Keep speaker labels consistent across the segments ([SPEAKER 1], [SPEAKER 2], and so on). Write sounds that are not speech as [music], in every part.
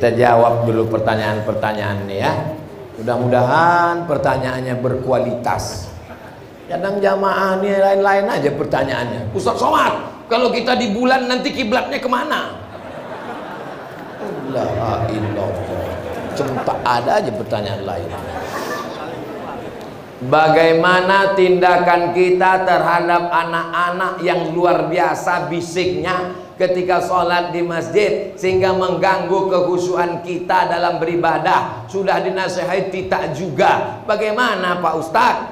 [SPEAKER 1] Kita jawab dulu pertanyaan-pertanyaan ini ya. Mudah-mudahan pertanyaannya berkualitas. Kadang jamaah ini lain-lain aja pertanyaannya. Ustaz Somad, kalau kita di bulan nanti kiblatnya ke mana? La ilallah. Cuma ada aja pertanyaan lain. Bagaimana tindakan kita terhadap anak-anak yang luar biasa bisiknya ketika sholat di masjid sehingga mengganggu kehusuan kita dalam beribadah. Sudah dinasehati tak juga. Bagaimana Pak Ustadz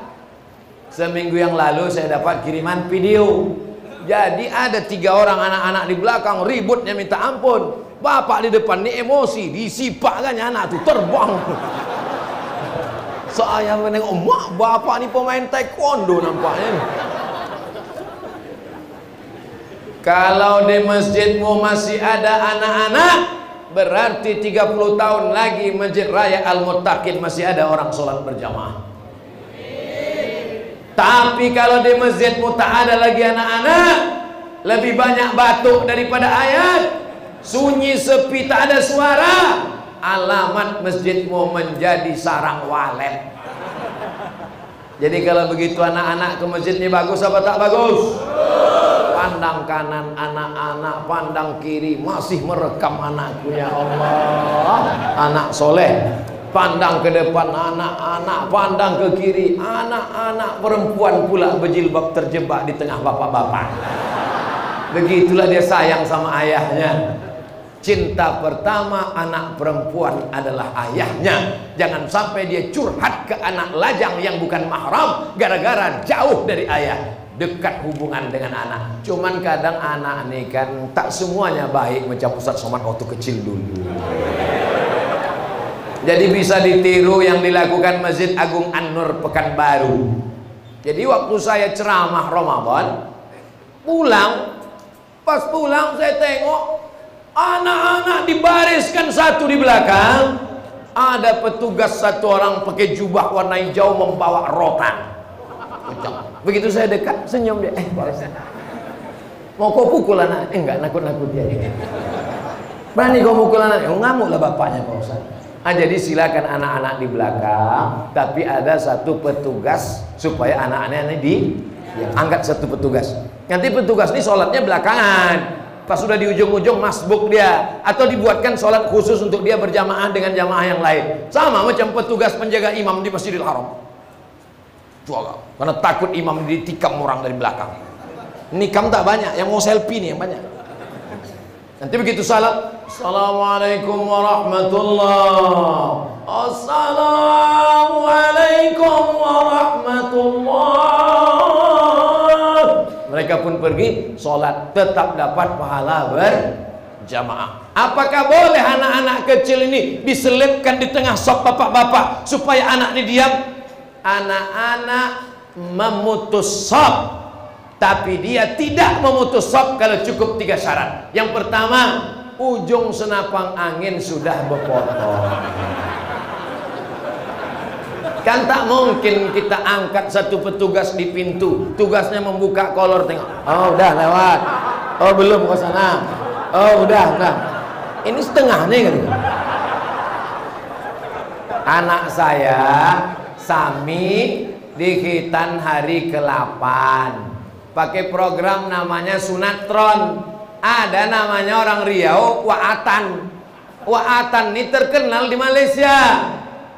[SPEAKER 1] seminggu yang lalu saya dapat kiriman video. Jadi ada tiga orang anak-anak di belakang ributnya minta ampun. Bapak di depan ini emosi disipakkannya anak itu terbang. Saya menengok mak bapak ni pemain taekwondo nampaknya kalau di masjidmu masih ada anak-anak berarti 30 tahun lagi Masjid Raya Al-Muttaqin masih ada orang sholat berjamaah. Tapi kalau di masjidmu tak ada lagi anak-anak lebih banyak batuk daripada ayat. Sunyi sepi tak ada suara. Alamat masjidmu menjadi sarang walet. Jadi kalau begitu anak-anak ke masjid ini bagus apa tak bagus? Pandang kanan anak-anak, pandang kiri masih merekam anakku ya Allah. Anak soleh. Pandang ke depan anak-anak, pandang ke kiri anak-anak perempuan pula berjilbab terjebak di tengah bapak-bapak. Begitulah dia sayang sama ayahnya. Cinta pertama anak perempuan adalah ayahnya. Jangan sampai dia curhat ke anak lajang yang bukan mahram gara-gara jauh dari ayah. Dekat hubungan dengan anak. Cuman kadang anak nih kan tak semuanya baik macam Ustaz Somad waktu kecil dulu. Jadi bisa ditiru yang dilakukan Masjid Agung An-Nur Pekanbaru. Jadi waktu saya ceramah Ramadan, pulang, pas pulang saya tengok Anak-anak dibariskan satu di belakang. Ada petugas satu orang pakai jubah warna hijau membawa rotan. Begitu saya dekat, senyum dia. Eh, Mau kau pukul anak? Eh, enggak, nakut-nakut dia. Berani kau pukul anak? Eh, ngamuklah bapaknya Pak Ustaz. Ah, jadi silakan anak-anak di belakang, tapi ada satu petugas supaya anak-anaknya di ya, angkat satu petugas. Nanti petugas ini sholatnya belakangan pas sudah di ujung-ujung masbuk dia atau dibuatkan sholat khusus untuk dia berjamaah dengan jamaah yang lain sama macam petugas penjaga imam di Masjidil Haram Tuh, karena takut imam ditikam orang dari belakang. Nikam tak banyak yang mau selfie nih yang banyak. Nanti begitu salat Assalamualaikum warahmatullah. Assalamualaikum warahmatullah. Mereka pun pergi sholat tetap dapat pahala berjamaah. Apakah boleh anak-anak kecil ini diselipkan di tengah sop bapak-bapak supaya anak ini diam anak-anak memutus sop tapi dia tidak memutus sop kalau cukup tiga syarat yang pertama ujung senapang angin sudah berpotong Kan tak mungkin kita angkat satu petugas di pintu, tugasnya membuka kolor tengok. Oh, udah lewat. Oh, belum ke sana. Oh, udah, udah. Ini setengah nih kan. Anak saya Sami di Hitan hari ke-8 pakai program namanya Sunatron. Ada namanya orang Riau Waatan. Waatan ini terkenal di Malaysia.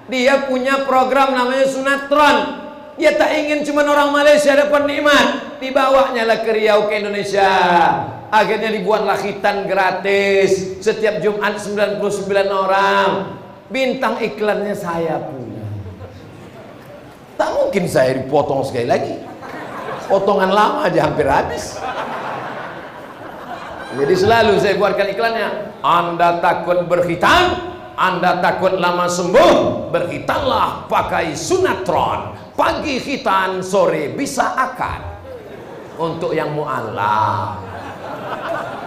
[SPEAKER 1] Dia punya program namanya Sunatron. Dia tak ingin cuma orang Malaysia dapat nikmat. Dibawanya lah ke Riau ke Indonesia. Akhirnya dibuatlah khitan gratis setiap Jumat 99 orang. Bintang iklannya saya punya tak mungkin saya dipotong sekali lagi potongan lama aja hampir habis jadi selalu saya buatkan iklannya anda takut berkhitan anda takut lama sembuh? Berhitanlah pakai sunatron. Pagi hitan, sore bisa akad. Untuk yang mu'alaf.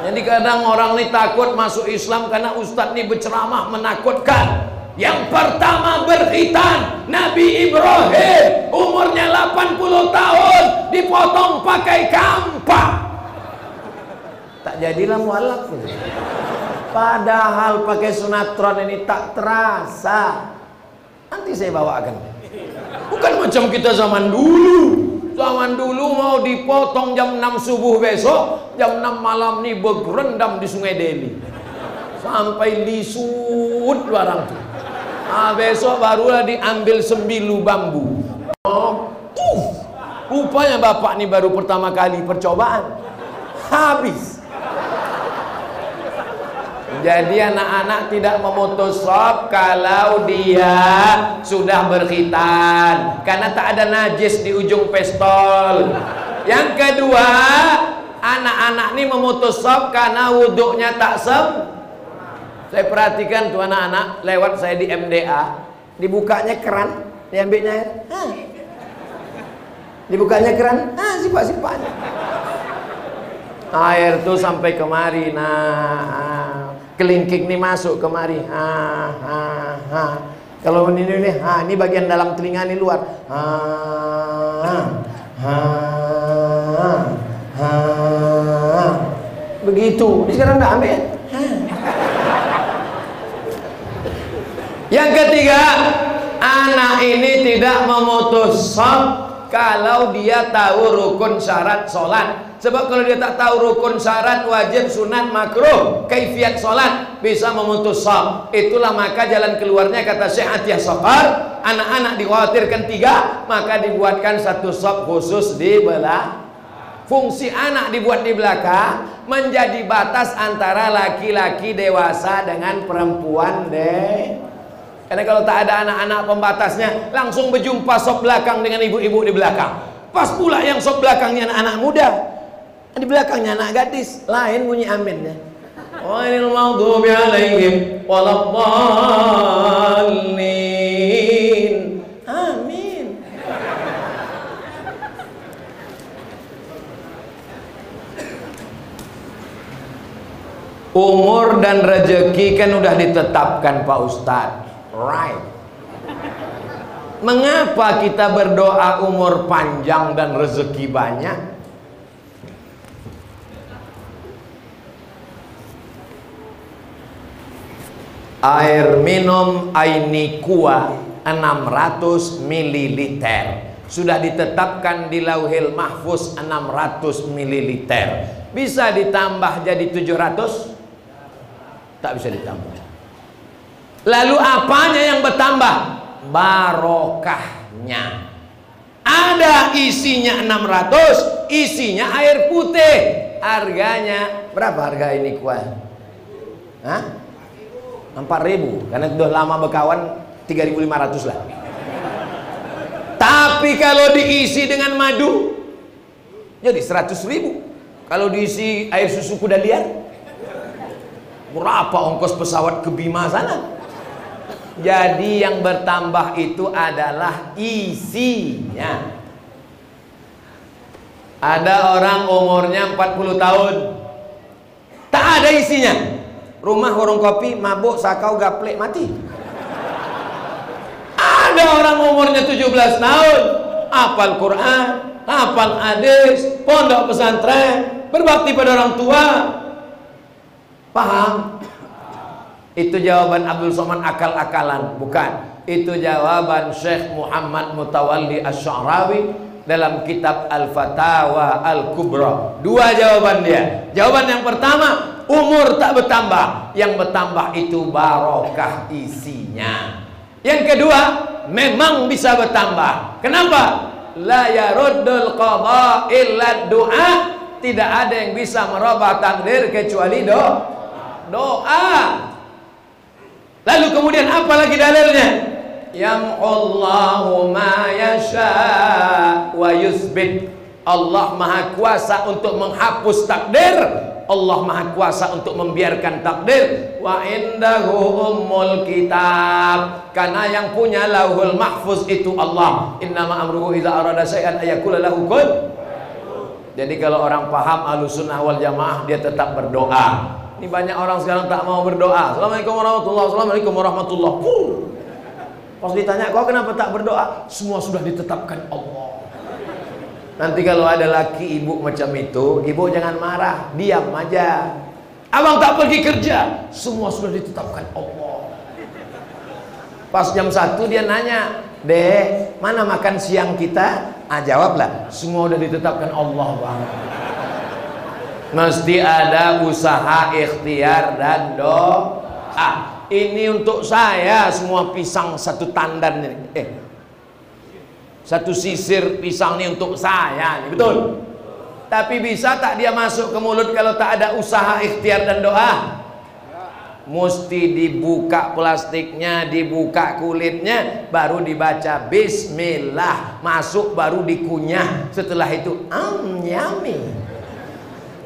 [SPEAKER 1] Jadi kadang orang ini takut masuk Islam karena ustadz ini berceramah menakutkan. Yang pertama berhitan Nabi Ibrahim umurnya 80 tahun dipotong pakai kampak. Tak jadilah mualaf. Padahal pakai sunatron ini tak terasa. Nanti saya bawakan. Bukan macam kita zaman dulu. Zaman dulu mau dipotong jam 6 subuh besok, jam 6 malam nih berendam di Sungai Deli. Sampai lisut barang tuh. Nah, besok barulah diambil sembilu bambu. Oh, tuh. Rupanya bapak nih baru pertama kali percobaan. Habis. Jadi anak-anak tidak memutus sob kalau dia sudah berkhitan karena tak ada najis di ujung pistol. Yang kedua, anak-anak ini memutus sob karena wuduknya tak sem. Saya perhatikan tuh anak-anak lewat saya di MDA, dibukanya keran, diambilnya air. Hah. Dibukanya keran, ah sifat-sifatnya. Air tuh sampai kemari, nah. Kelingking nih masuk kemari. Ha ha ha. Kalau ini ini ha ini bagian dalam telinga ini luar. Ha ha ha ha. Begitu. Ini sekarang enggak ambil ha. Yang ketiga anak ini tidak memutus sholat kalau dia tahu rukun syarat sholat. Sebab kalau dia tak tahu rukun syarat wajib sunat makruh. Kaifiat sholat bisa memutus sholat itulah maka jalan keluarnya kata Syekh Atiyah Sokar anak-anak dikhawatirkan tiga maka dibuatkan satu sholat khusus di belah. Fungsi anak dibuat di belakang menjadi batas antara laki-laki dewasa dengan perempuan deh karena kalau tak ada anak-anak pembatasnya, langsung berjumpa sop belakang dengan ibu-ibu di belakang. Pas pula yang sop belakangnya anak-anak muda. Di belakangnya anak gadis. Lain bunyi aminnya. Wailil maghdubi alaihim. Amin. Umur dan rezeki kan udah ditetapkan Pak Ustadz right. Mengapa kita berdoa umur panjang dan rezeki banyak? Air minum Ainikua 600 ml sudah ditetapkan di Lauhil Mahfuz 600 ml bisa ditambah jadi 700 tak bisa ditambah Lalu apanya yang bertambah? Barokahnya. Ada isinya 600, isinya air putih. Harganya berapa harga ini kuah? Hah? 4000 karena sudah lama berkawan 3500 lah. Tapi kalau diisi dengan madu jadi 100 ribu. Kalau diisi air susu kuda liar berapa ongkos pesawat ke Bima sana? Jadi yang bertambah itu adalah isinya. Ada orang umurnya 40 tahun. Tak ada isinya. Rumah warung kopi, mabuk, sakau, gaplek, mati. Ada orang umurnya 17 tahun. Hafal Quran, hafal hadis, pondok pesantren, berbakti pada orang tua. Paham? Itu jawaban Abdul Somad akal-akalan, bukan. Itu jawaban Syekh Muhammad Mutawalli Asy-Sya'rawi dalam kitab Al-Fatawa Al-Kubra. Dua jawaban dia. Jawaban yang pertama, umur tak bertambah. Yang bertambah itu barokah isinya. Yang kedua, memang bisa bertambah. Kenapa? La yaruddul qada illa du'a. Tidak ada yang bisa merubah takdir kecuali do doa. Lalu kemudian apa lagi dalilnya? Yam'allahu ma yasha wa yusbit. Allah Maha Kuasa untuk menghapus takdir. Allah Maha Kuasa untuk membiarkan takdir. Wa indahu ummul kitab. Karena yang punya lauhul mahfuz itu Allah. Innama amruhu idza arada syai'an ayakula lahu kun. Jadi kalau orang paham Ahlussunnah wal Jamaah dia tetap berdoa. Ini banyak orang sekarang tak mau berdoa. Assalamualaikum warahmatullahi Assalamualaikum warahmatullahi Pas ditanya, kau kenapa tak berdoa? Semua sudah ditetapkan Allah. Nanti kalau ada laki ibu macam itu, ibu jangan marah, diam aja. Abang tak pergi kerja. Semua sudah ditetapkan Allah. Pas jam satu dia nanya, Deh, mana makan siang kita? Ah jawablah, semua sudah ditetapkan Allah bang. Mesti ada usaha, ikhtiar dan doa. Ini untuk saya semua pisang satu tandan ini. Eh, satu sisir pisang ini untuk saya, ini betul. Tapi bisa tak dia masuk ke mulut kalau tak ada usaha, ikhtiar dan doa? Mesti dibuka plastiknya, dibuka kulitnya, baru dibaca Bismillah, masuk baru dikunyah. Setelah itu, am yummy.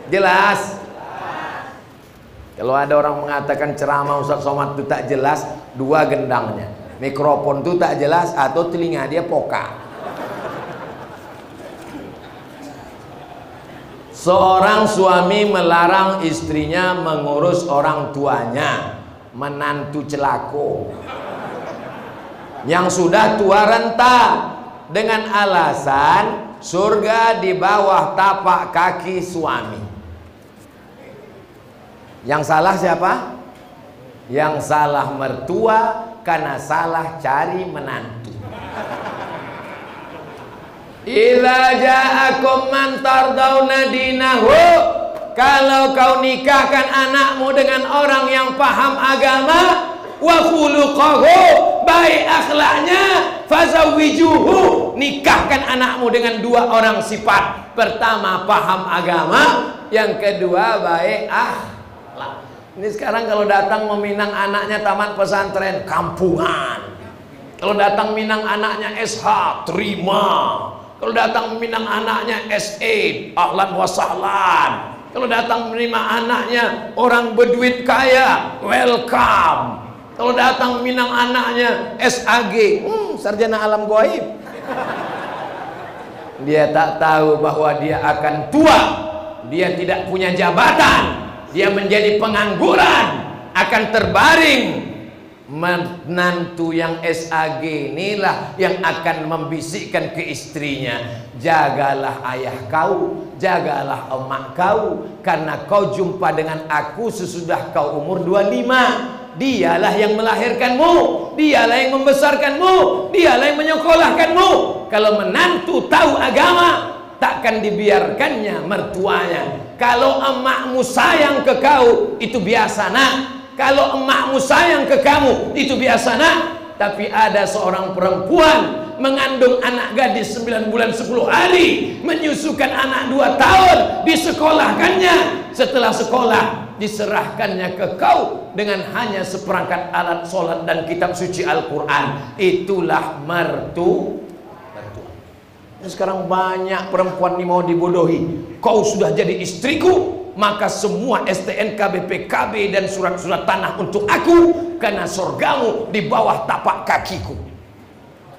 [SPEAKER 1] Jelas? Kalau ada orang mengatakan ceramah Ustaz Somad itu tak jelas, dua gendangnya. Mikrofon itu tak jelas atau telinga dia poka. Seorang suami melarang istrinya mengurus orang tuanya, menantu celako. Yang sudah tua renta dengan alasan surga di bawah tapak kaki suami. Yang salah siapa? Yang salah mertua karena salah cari menantu. Idza ja'akum man tardawna dinahu kalau kau nikahkan anakmu dengan orang yang paham agama wa khuluquhu baik akhlaknya fazawijuhu nikahkan anakmu dengan dua orang sifat pertama paham agama yang kedua baik akhlak ini sekarang kalau datang meminang anaknya taman pesantren kampungan. Kalau datang minang anaknya SH terima. Kalau datang meminang anaknya SE ahlan wasahlan. Kalau datang menerima anaknya orang berduit kaya welcome. Kalau datang minang anaknya SAG, hmm, sarjana alam goib. Dia tak tahu bahwa dia akan tua. Dia tidak punya jabatan dia menjadi pengangguran akan terbaring. Menantu yang SAG inilah yang akan membisikkan ke istrinya. Jagalah ayah kau jagalah emak kau karena kau jumpa dengan aku sesudah kau umur 25 dialah yang melahirkanmu dialah yang membesarkanmu dialah yang menyekolahkanmu. Kalau menantu tahu agama takkan dibiarkannya mertuanya kalau emakmu sayang ke kau itu biasa nak. Kalau emakmu sayang ke kamu itu biasa nak. Tapi ada seorang perempuan mengandung anak gadis 9 bulan 10 hari menyusukan anak 2 tahun disekolahkannya. Setelah sekolah diserahkannya ke kau dengan hanya seperangkat alat sholat dan kitab suci Al-Quran. Itulah mertu sekarang banyak perempuan ini mau dibodohi. Kau sudah jadi istriku, maka semua STNK, BPKB dan surat-surat tanah untuk aku karena surgamu di bawah tapak kakiku.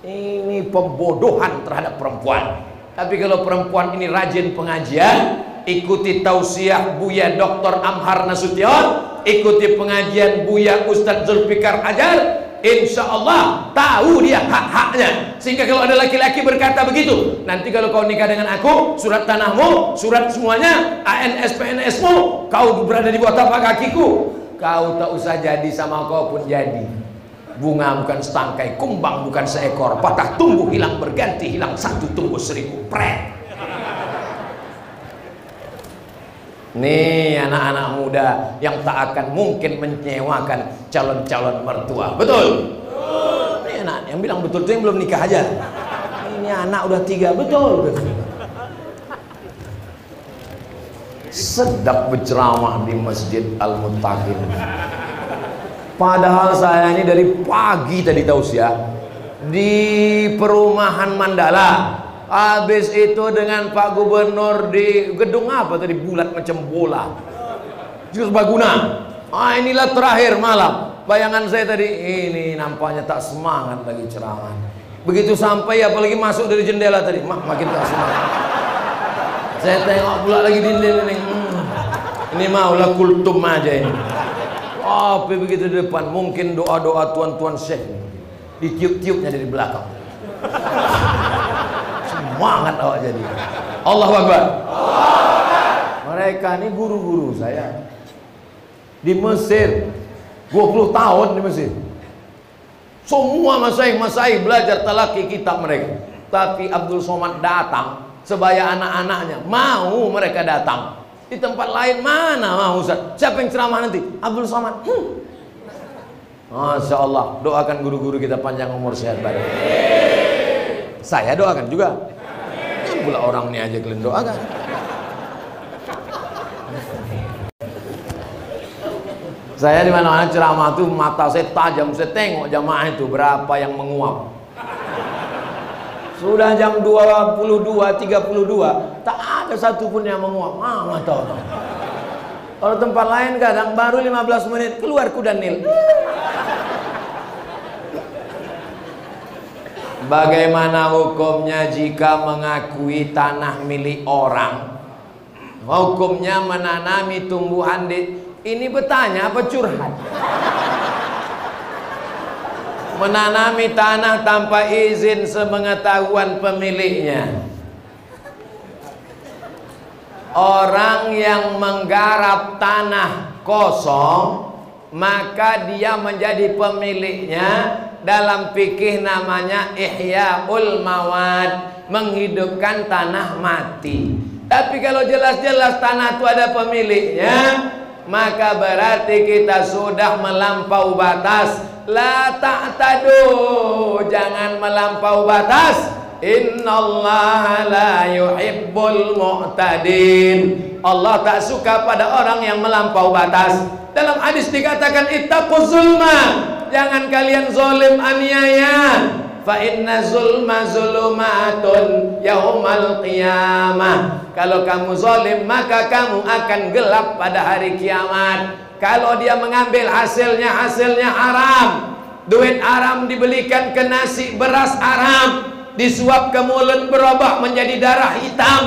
[SPEAKER 1] Ini pembodohan terhadap perempuan. Tapi kalau perempuan ini rajin pengajian, ikuti tausiah Buya Dr. Amhar Nasution, ikuti pengajian Buya Ustadz Zulfikar Ajar, Insya Allah tahu dia hak-haknya. Sehingga kalau ada laki-laki berkata begitu nanti kalau kau nikah dengan aku surat tanahmu surat semuanya ANS PNSmu kau berada di bawah tapak kakiku kau tak usah jadi sama kau pun jadi. Bunga bukan setangkai kumbang bukan seekor patah tumbuh hilang berganti hilang satu tumbuh seribu. Pret Nih anak-anak muda yang tak akan mungkin menyewakan calon-calon mertua. Betul? Ini anak yang bilang betul itu yang belum nikah aja. Ini anak udah tiga, betul. Sedap berceramah di Masjid Al-Muttaqin. Padahal saya ini dari pagi tadi tahu ya di perumahan Mandala Habis itu dengan Pak Gubernur di gedung apa tadi bulat macam bola. Jus Baguna. Ah inilah terakhir malam. Bayangan saya tadi ini nampaknya tak semangat lagi ceramah. Begitu sampai apalagi masuk dari jendela tadi, mak makin tak semangat. Saya tengok pula lagi dinding ini. Hmm, ini maulah kultum aja ini. Oh, begitu di depan mungkin doa-doa tuan-tuan syekh ditiup-tiupnya dari belakang semangat awak jadi. Allah Akbar. Mereka ini guru-guru saya. Di Mesir. 20 tahun di Mesir. Semua masaih-masaih belajar telaki kitab mereka. Tapi Abdul Somad datang sebaya anak-anaknya. Mau mereka datang. Di tempat lain mana mau Ustaz? Siapa yang ceramah nanti? Abdul Somad. Hmm. Masya Allah. Doakan guru-guru kita panjang umur sehat badan saya doakan juga pula orang ini aja kalian doakan Saya di mana-mana ceramah tuh mata saya tajam, saya tengok jamaah itu berapa yang menguap. Sudah jam 22, 32, tak ada satupun yang menguap. Ah, mata orang. Kalau tempat lain kadang baru 15 menit keluar kuda nil. Bagaimana hukumnya jika mengakui tanah milik orang? Hukumnya menanami tumbuhan di ini bertanya apa curhat? Menanami tanah tanpa izin sepengetahuan pemiliknya. Orang yang menggarap tanah kosong maka dia menjadi pemiliknya dalam fikih namanya ihyaul mawad menghidupkan tanah mati. Tapi kalau jelas-jelas tanah itu ada pemiliknya maka berarti kita sudah melampau batas. La ta'tadu jangan melampau batas innallaha la yuhibbul mu'tadin. Allah tak suka pada orang yang melampau batas. Dalam hadis dikatakan ittaquz zulma. Jangan kalian zalim aniaya. Fa inna zulma zulumatun yaumal qiyamah. Kalau kamu zalim maka kamu akan gelap pada hari kiamat. Kalau dia mengambil hasilnya hasilnya haram. Duit haram dibelikan ke nasi beras haram disuap ke mulut berubah menjadi darah hitam.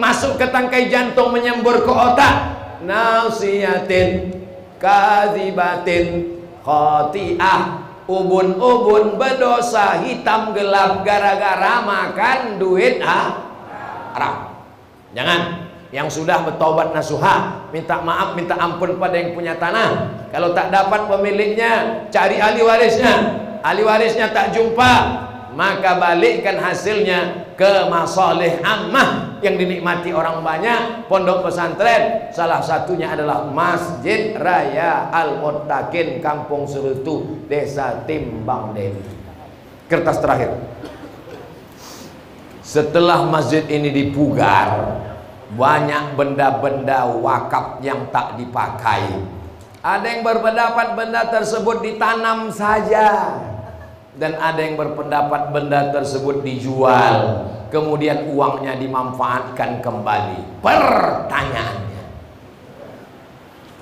[SPEAKER 1] Masuk ke tangkai jantung menyembur ke otak. Nasiyatin kadzibatin khati'ah ubun-ubun berdosa hitam gelap gara-gara makan duit ah, haram. Jangan. Yang sudah bertobat nasuha minta maaf minta ampun pada yang punya tanah. Kalau tak dapat pemiliknya cari ahli warisnya. Ahli warisnya tak jumpa maka balikkan hasilnya ke masalih ammah yang dinikmati orang banyak pondok pesantren. Salah satunya adalah Masjid Raya Al Muttaqin Kampung Surutu Desa Timbang Deli. Kertas terakhir. Setelah masjid ini dipugar banyak benda-benda wakaf yang tak dipakai. Ada yang berpendapat benda tersebut ditanam saja dan ada yang berpendapat benda tersebut dijual kemudian uangnya dimanfaatkan kembali. Pertanyaannya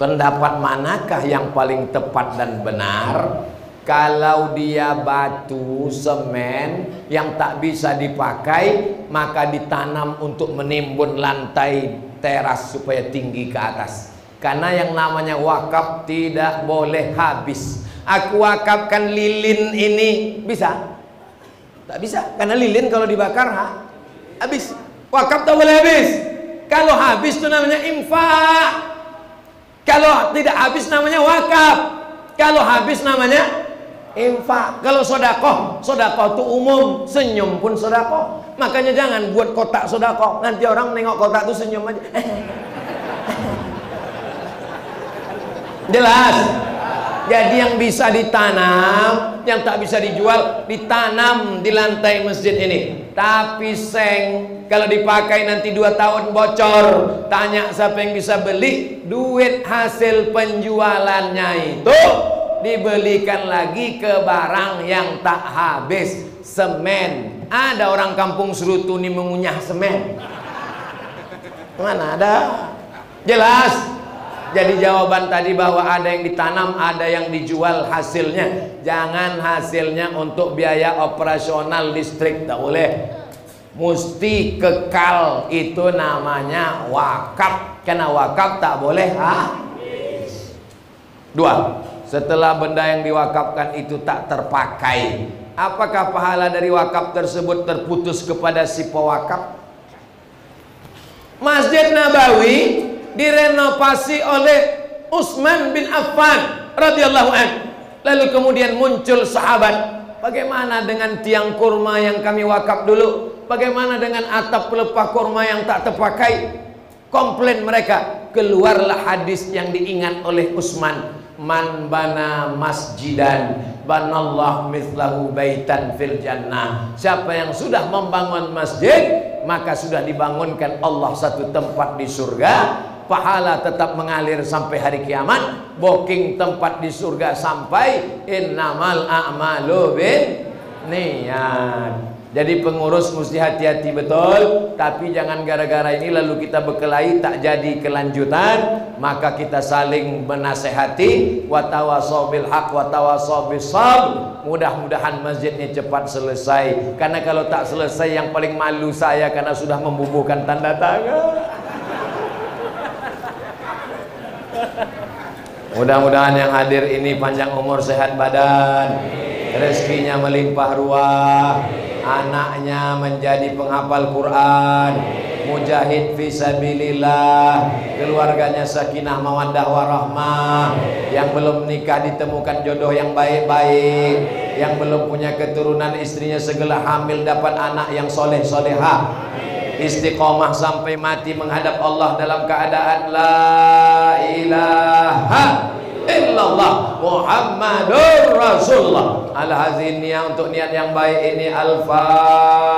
[SPEAKER 1] pendapat manakah yang paling tepat dan benar? Kalau dia batu semen yang tak bisa dipakai maka ditanam untuk menimbun lantai teras supaya tinggi ke atas. Karena yang namanya wakaf tidak boleh habis aku wakafkan lilin ini. Bisa? Tak bisa karena lilin kalau dibakar ha, habis. Wakaf tak boleh habis. Kalau habis itu namanya infak. Kalau tidak habis namanya wakaf. Kalau habis namanya infak. Kalau sodakoh sodakoh itu umum senyum pun sodakoh. Makanya jangan buat kotak sodakoh. Nanti orang nengok kotak itu senyum aja. [laughs] Jelas jadi yang bisa ditanam, yang tak bisa dijual, ditanam di lantai masjid ini. Tapi seng, kalau dipakai nanti dua tahun bocor, tanya siapa yang bisa beli, duit hasil penjualannya itu dibelikan lagi ke barang yang tak habis. Semen. Ada orang kampung Serutuni mengunyah semen. Mana ada? Jelas. Jadi jawaban tadi bahwa ada yang ditanam, ada yang dijual hasilnya. Jangan hasilnya untuk biaya operasional listrik, tak boleh. Mesti kekal itu namanya wakaf. Karena wakaf tak boleh habis. Dua, setelah benda yang diwakafkan itu tak terpakai, apakah pahala dari wakaf tersebut terputus kepada si pewakaf? Masjid Nabawi direnovasi oleh Utsman bin Affan radhiyallahu an. Lalu kemudian muncul sahabat. Bagaimana dengan tiang kurma yang kami wakaf dulu? Bagaimana dengan atap pelepah kurma yang tak terpakai? Komplain mereka. Keluarlah hadis yang diingat oleh Utsman. Man bana masjidan banallah mithlahu baitan fil jannah. Siapa yang sudah membangun masjid, maka sudah dibangunkan Allah satu tempat di surga pahala tetap mengalir sampai hari kiamat. Booking tempat di surga sampai innamal a'malu bin niat. Jadi pengurus mesti hati-hati betul? Tapi jangan gara-gara ini lalu kita berkelahi Tak jadi kelanjutan. Maka kita saling menasehati. Watawasau bilhaq watawasau bisab Mudah-mudahan masjidnya cepat selesai. Karena kalau tak selesai yang paling malu saya Karena sudah membubuhkan tanda tangan Mudah-mudahan yang hadir ini panjang umur sehat badan. Rezekinya melimpah ruah. Anaknya menjadi penghafal Quran. Mujahid fisabilillah keluarganya sakinah mawaddah warahmah. Yang belum nikah ditemukan jodoh yang baik-baik. Yang belum punya keturunan istrinya segala hamil dapat anak yang soleh istiqomah sampai mati menghadap Allah dalam keadaan la ilaha illallah Muhammadur Rasulullah. Al hazin untuk niat yang baik ini al-fatihah